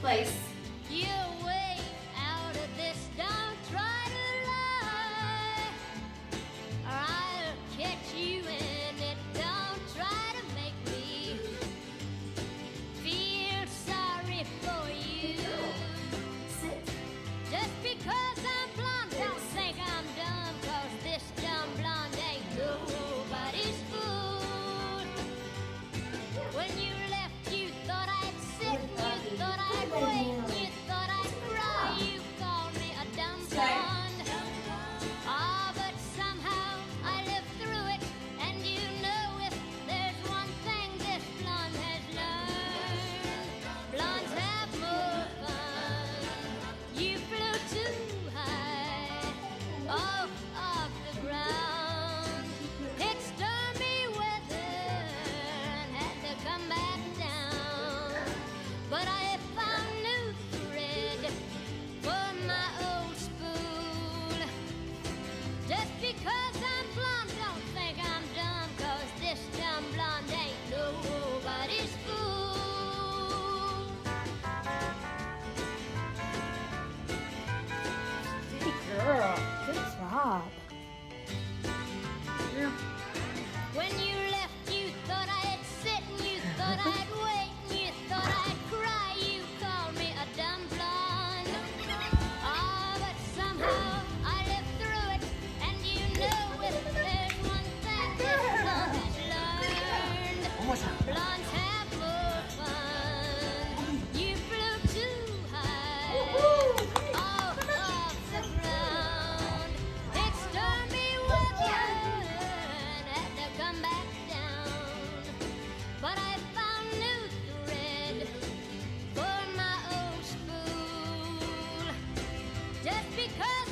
place. You. Para Cause